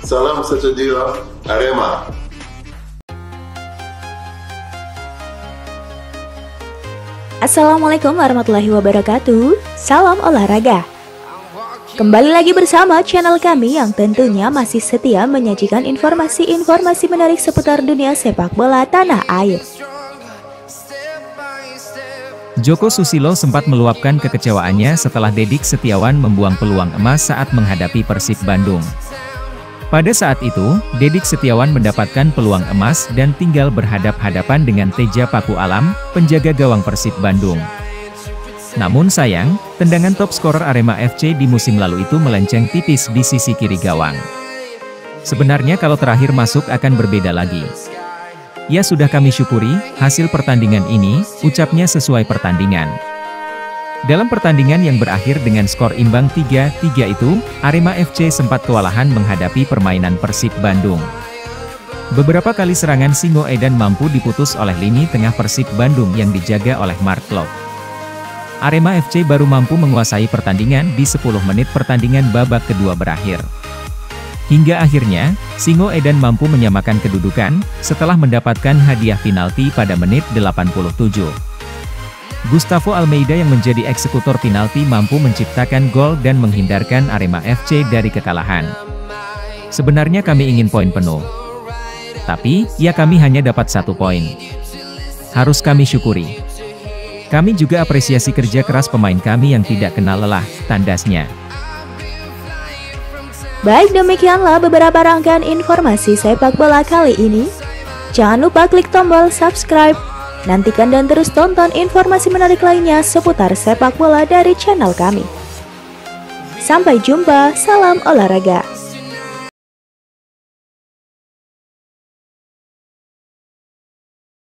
Salam satu jiwa, Arema. Assalamualaikum warahmatullahi wabarakatuh Salam olahraga Kembali lagi bersama channel kami yang tentunya masih setia menyajikan informasi-informasi menarik seputar dunia sepak bola tanah air Joko Susilo sempat meluapkan kekecewaannya setelah Dedik Setiawan membuang peluang emas saat menghadapi Persib Bandung. Pada saat itu, Dedik Setiawan mendapatkan peluang emas dan tinggal berhadap-hadapan dengan Teja Paku Alam, penjaga gawang Persib Bandung. Namun sayang, tendangan top skor Arema FC di musim lalu itu melenceng tipis di sisi kiri gawang. Sebenarnya kalau terakhir masuk akan berbeda lagi. Ya sudah kami syukuri, hasil pertandingan ini, ucapnya sesuai pertandingan. Dalam pertandingan yang berakhir dengan skor imbang 3-3 itu, Arema FC sempat kewalahan menghadapi permainan Persib Bandung. Beberapa kali serangan Singo Edan mampu diputus oleh lini tengah Persib Bandung yang dijaga oleh Mark Klok. Arema FC baru mampu menguasai pertandingan di 10 menit pertandingan babak kedua berakhir. Hingga akhirnya, Singo Edan mampu menyamakan kedudukan, setelah mendapatkan hadiah penalti pada menit 87. Gustavo Almeida yang menjadi eksekutor penalti mampu menciptakan gol dan menghindarkan Arema FC dari kekalahan. Sebenarnya kami ingin poin penuh. Tapi, ya kami hanya dapat satu poin. Harus kami syukuri. Kami juga apresiasi kerja keras pemain kami yang tidak kenal lelah, tandasnya. Baik demikianlah beberapa rangkaian informasi sepak bola kali ini. Jangan lupa klik tombol subscribe. Nantikan dan terus tonton informasi menarik lainnya seputar sepak bola dari channel kami. Sampai jumpa, salam olahraga.